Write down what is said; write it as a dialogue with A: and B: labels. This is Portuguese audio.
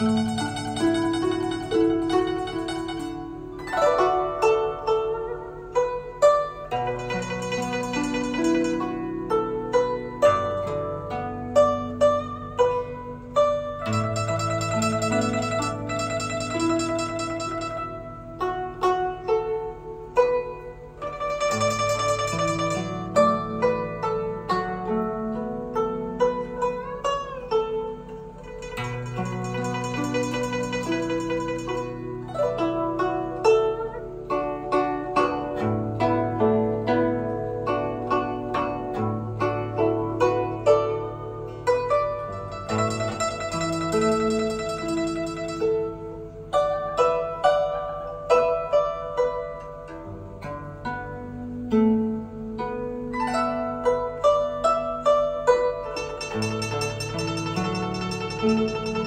A: Música Música